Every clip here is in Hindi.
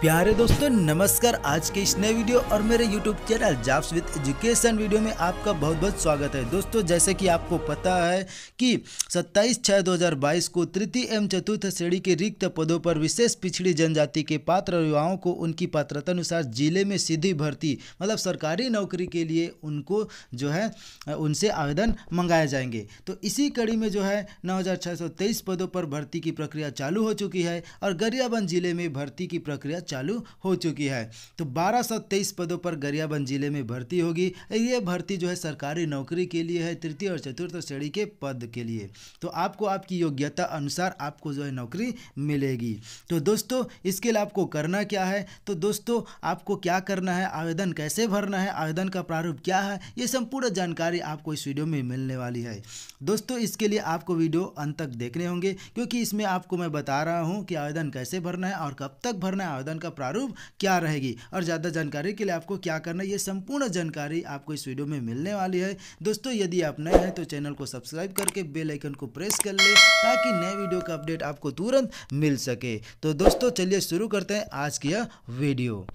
प्यारे दोस्तों, नमस्कार। आज के इस नए वीडियो और मेरे YouTube channel jobs with education video में आपका बहुत बहुत स्वागत है। दोस्तों, जैसे कि आपको पता है कि 27 छः 2022 को तृतीय एवं चतुर्थ श्रेणी के रिक्त पदों पर विशेष पिछड़ी जनजाति के पात्र युवाओं को उनकी पात्रता अनुसार ज़िले में सीधी भर्ती मतलब सरकारी नौकरी के लिए उनको जो है, उनसे आवेदन मंगाए जाएँगे। तो इसी कड़ी में जो है, नौ हज़ार छः सौ तेईस पदों पर भर्ती की प्रक्रिया चालू हो चुकी है और गरियाबंद ज़िले में भर्ती की प्रक्रिया चालू हो चुकी है। तो बारह पदों पर गरियाबंद ज़िले में भर्ती होगी। ये भर्ती जो है सरकारी नौकरी के लिए है, तृतीय और चतुर्थ श्रेणी के पद के लिए। तो आपको आपकी योग्यता अनुसार आपको जो है नौकरी मिलेगी। तो दोस्तों, इसके लिए आपको करना क्या है? तो दोस्तों, आपको क्या करना है? आवेदन कैसे भरना है? आवेदन का प्रारूप क्या है? ये संपूर्ण जानकारी आपको इस वीडियो में मिलने वाली है। दोस्तों, इसके लिए आपको वीडियो अंत तक देखने होंगे, क्योंकि इसमें आपको मैं बता रहा हूँ कि आवेदन कैसे भरना है और कब तक भरना है, आवेदन का प्रारूप क्या रहेगी? और ज़्यादा जानकारी के लिए आपको क्या करना है? ये संपूर्ण जानकारी आपको इस वीडियो में मिलने वाली है। दोस्तों, यदि आप नए हैं तो चैनल को सब्सक्राइब करके बेल आइकन को प्रेस कर ले ताकि नए वीडियो का अपडेट आपको तुरंत मिल सके। तो दोस्तों, चलिए शुरू करते हैं आज की यह वीडियो।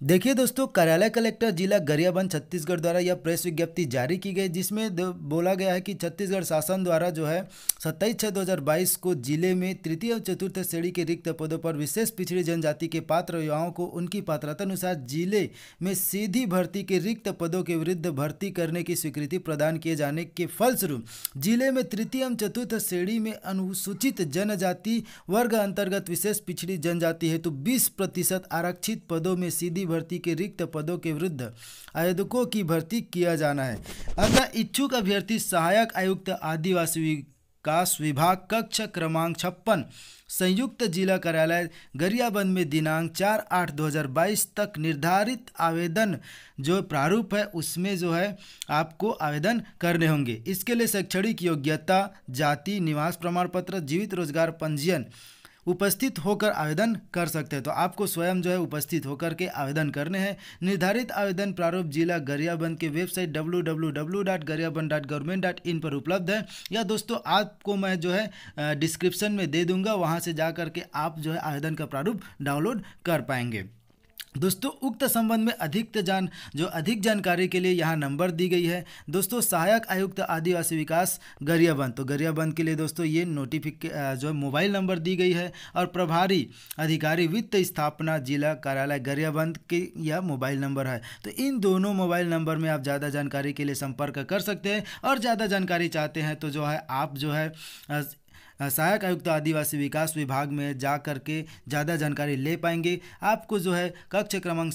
देखिए दोस्तों, कार्यालय कलेक्टर जिला गरियाबंद छत्तीसगढ़ द्वारा यह प्रेस विज्ञप्ति जारी की गई, जिसमें बोला गया है कि छत्तीसगढ़ शासन द्वारा जो है सत्ताईस छः दो हज़ार बाईस को ज़िले में तृतीय और चतुर्थ श्रेणी के रिक्त पदों पर विशेष पिछड़ी जनजाति के पात्र युवाओं को उनकी पात्रता अनुसार ज़िले में सीधी भर्ती के रिक्त पदों के विरुद्ध भर्ती करने की स्वीकृति प्रदान किए जाने के फलस्वरूप, ज़िले में तृतीय एवं चतुर्थ श्रेणी में अनुसूचित जनजाति वर्ग अंतर्गत विशेष पिछड़ी जनजाति हेतु बीस प्रतिशत आरक्षित पदों में सीधी भर्ती के रिक्त पदों के विरुद्ध आवेदकों की भर्ती किया जाना है। अतः इच्छुक अभ्यर्थी सहायक आयुक्त आदिवासी विकास विभाग, कक्ष क्रमांक छप्पन, संयुक्त जिला कार्यालय, गरियाबंद में दिनांक चार आठ दो हज़ार बाईस तक निर्धारित आवेदन जो प्रारूप है, उसमें जो है, आपको आवेदन करने होंगे। इसके लिए शैक्षणिक योग्यता, जाति, निवास प्रमाण पत्र जीवित रोज़गार, पंजीयन उपस्थित होकर आवेदन कर सकते हैं। तो आपको स्वयं जो है उपस्थित होकर के आवेदन करने हैं। निर्धारित आवेदन प्रारूप जिला गरियाबंद के वेबसाइट डब्ल्यू पर उपलब्ध है। या दोस्तों, आपको मैं जो है डिस्क्रिप्शन में दे दूँगा। वहाँ से जा करके आप जो है आवेदन का प्रारूप डाउनलोड कर पाएँगे। दोस्तों, उक्त संबंध में अधिक जान, जो अधिक जानकारी के लिए यहाँ नंबर दी गई है। दोस्तों, सहायक आयुक्त आदिवासी विकास गरियाबंद। तो गरियाबंद के लिए दोस्तों, ये नोटिफिक जो मोबाइल नंबर दी गई है और प्रभारी अधिकारी वित्त स्थापना जिला कार्यालय गरियाबंद के यह मोबाइल नंबर है। तो इन दोनों मोबाइल नंबर में आप ज़्यादा जानकारी के लिए संपर्क कर सकते हैं और ज़्यादा जानकारी चाहते हैं तो जो है, आप जो है सहायक आयुक्त आदिवासी विकास विभाग में जा कर के ज़्यादा जानकारी ले पाएँगे। आपको जो है कक्ष क्रमांक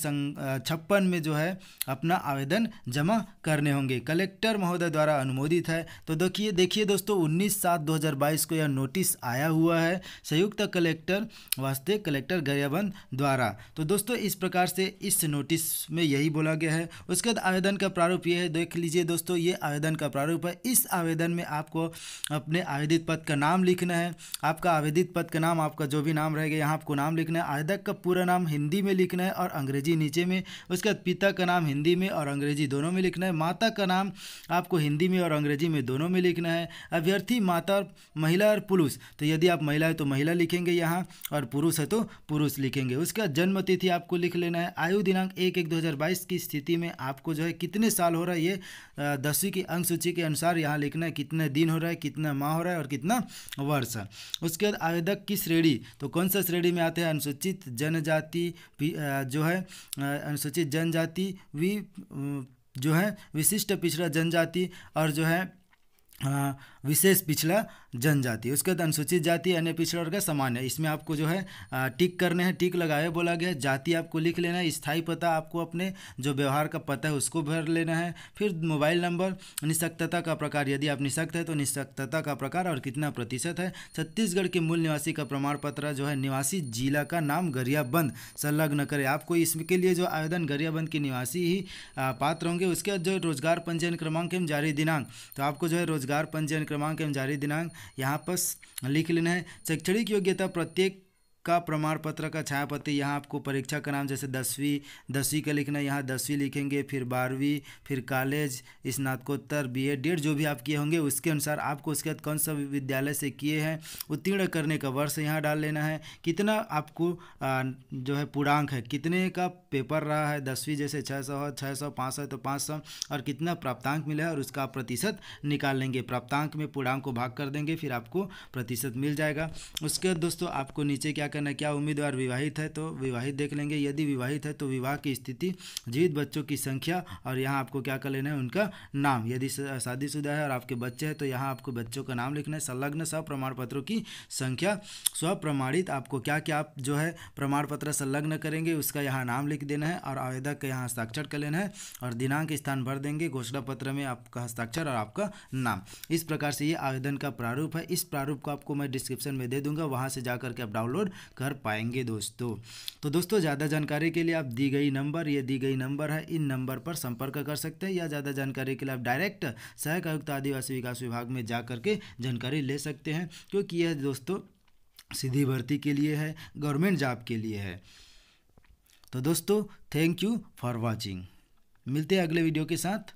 छप्पन में जो है अपना आवेदन जमा करने होंगे। कलेक्टर महोदय द्वारा अनुमोदित है। तो देखिए देखिए दोस्तों 19 सात 2022 को यह नोटिस आया हुआ है संयुक्त कलेक्टर वास्ते कलेक्टर गरियाबंद द्वारा। तो दोस्तों, इस प्रकार से इस नोटिस में यही बोला गया है। उसके बाद आवेदन का प्रारूप ये है, देख लीजिए दोस्तों, ये आवेदन का प्रारूप है। इस आवेदन में आपको अपने आवेदित पद का नाम लिखना है। आपका आवेदित पद का नाम, आपका जो भी नाम रहेगा यहाँ आपको नाम लिखना है। आवेदक का पूरा नाम हिंदी में लिखना है और अंग्रेज़ी नीचे में, उसके बाद पिता का नाम हिंदी में और अंग्रेज़ी दोनों में लिखना है। माता का नाम आपको हिंदी में और अंग्रेज़ी में दोनों में लिखना है। अभ्यर्थी माता और महिला और पुरुष। तो यदि आप महिला है तो महिला लिखेंगे यहाँ और पुरुष है तो पुरुष लिखेंगे। उसके बाद जन्म तिथि आपको लिख लेना है। आयु दिनांक एक एक दो की स्थिति में आपको जो है कितने साल हो रहा है, ये दसवीं की अंक सूची के अनुसार यहाँ लिखना है। कितने दिन हो रहा है, कितना माह हो रहा है और कितना वर्ष उसके बाद आवेदक की श्रेणी तो कौन सा श्रेणी में आते हैं? अनुसूचित जनजाति जो है अनुसूचित जनजाति वी जो है, विशिष्ट पिछड़ा जनजाति और जो है विशेष पिछड़ा जनजाति। उसके बाद अनुसूचित जाति, अन्य पिछड़ा वर्ग का समान है। इसमें आपको जो है टिक करने हैं, टिक लगाए बोला गया जाति आपको लिख लेना है, स्थायी पता आपको अपने, जो व्यवहार का पता है उसको भर लेना है। फिर मोबाइल नंबर, निशक्तता का प्रकार। यदि आप निशक्त है तो निशक्तता का प्रकार और कितना प्रतिशत है? छत्तीसगढ़ के मूल निवासी का प्रमाण पत्र जो है, निवासी जिला का नाम गरियाबंद। संलग्न करें। आपको इसके लिए जो आवेदन, गरियाबंद के निवासी ही पात्र होंगे। उसके बाद जो रोज़गार पंजीयन क्रमांक एवं जारी दिनांक तो आपको जो है पंजीयन क्रमांक एवं जारी दिनांक। यहाँ पर लिख लेना है शैक्षणिक योग्यता प्रत्येक का प्रमाण पत्र का छाया पत्र यहाँ आपको परीक्षा का नाम जैसे दसवीं दसवीं का लिखना यहाँ दसवीं लिखेंगे फिर बारहवीं फिर कॉलेज स्नातकोत्तर बी एड डेट जो भी आप किए होंगे उसके अनुसार आपको उसके बाद कौन सा विद्यालय से किए हैं उत्तीर्ण करने का वर्ष यहाँ डाल लेना है। कितना आपको आ, जो है पूर्णांक है कितने का पेपर रहा है दसवीं जैसे छः सौ है छः सौ पाँच सौ तो पाँच सौ और कितना प्राप्तांक मिला है और उसका प्रतिशत निकाल लेंगे। प्राप्तांक में पूर्णांक को भाग कर देंगे फिर आपको प्रतिशत मिल जाएगा। उसके बाद दोस्तों आपको नीचे क्या करना क्या उम्मीदवार विवाहित है तो विवाहित देख लेंगे। यदि विवाहित है तो विवाह की स्थिति, जीवित बच्चों की संख्या और यहाँ आपको क्या कर लेना है, उनका नाम। यदि शादीशुदा है और आपके बच्चे हैं तो यहाँ आपको बच्चों का नाम लिखना है। संलग्न सब प्रमाण पत्रों की संख्या, स्वप्रमाणित आपको क्या क्या आप जो है प्रमाण पत्र संलग्न करेंगे, उसका यहाँ नाम लिख देना है और आवेदक का यहाँ हस्ताक्षर कर लेना है और दिनांक स्थान भर देंगे घोषणा पत्र में आपका हस्ताक्षर और आपका नाम। इस प्रकार से ये आवेदन का प्रारूप है। इस प्रारूप को आपको मैं डिस्क्रिप्शन में दे दूँगा, वहाँ से जा करके आप डाउनलोड कर पाएँगे दोस्तों। तो दोस्तों, ज़्यादा जानकारी के लिए आप दी गई नंबर, ये दी गई नंबर है, इन नंबर पर संपर्क कर सकते हैं या ज़्यादा जानकारी के लिए आप डायरेक्ट सहायक आयुक्त, आदिवासी विकास विभाग में जा करके जानकारी ले सकते हैं, क्योंकि यह दोस्तों सीधी भर्ती के लिए है, गवर्नमेंट जॉब के लिए है। तो दोस्तों, थैंक यू फॉर वॉचिंग। मिलते हैं अगले वीडियो के साथ।